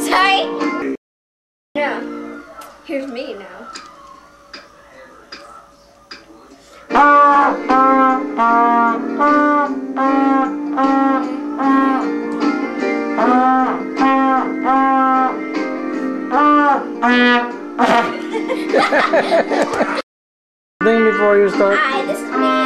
Sorry. No. Here's me now. Thing before you start. Hi, this is me.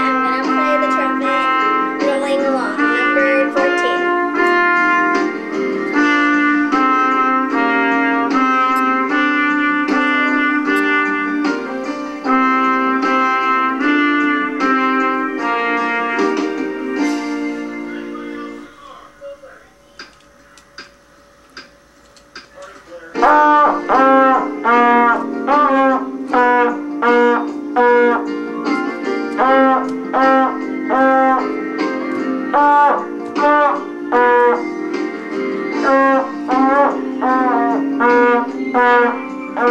Ow!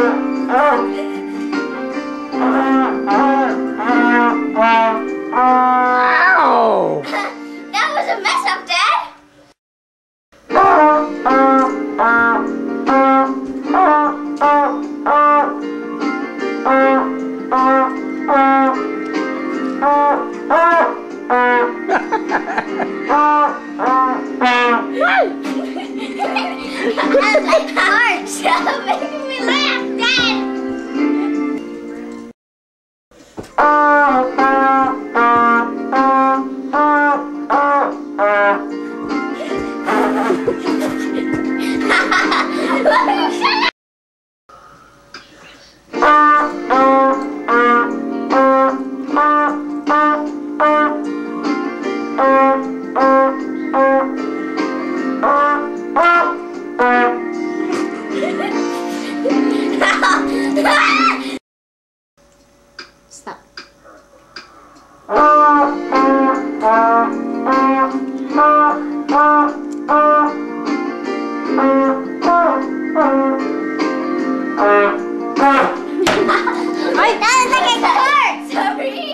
That was a mess up, Dad. That's Uh-huh. that was like a card! Sorry!